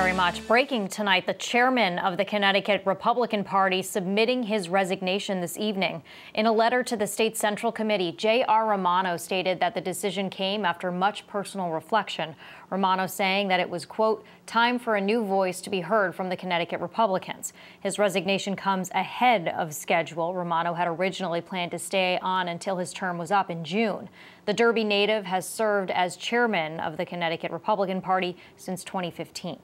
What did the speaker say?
very much. Breaking tonight, the chairman of the Connecticut Republican Party submitting his resignation this evening. In a letter to the state central committee, J.R. Romano stated that the decision came after much personal reflection. Romano saying that it was, quote, time for a new voice to be heard from the Connecticut Republicans. His resignation comes ahead of schedule. Romano had originally planned to stay on until his term was up in June. The Derby native has served as chairman of the Connecticut Republican Party since 2015.